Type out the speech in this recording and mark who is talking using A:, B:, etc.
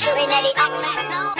A: shooting at it up.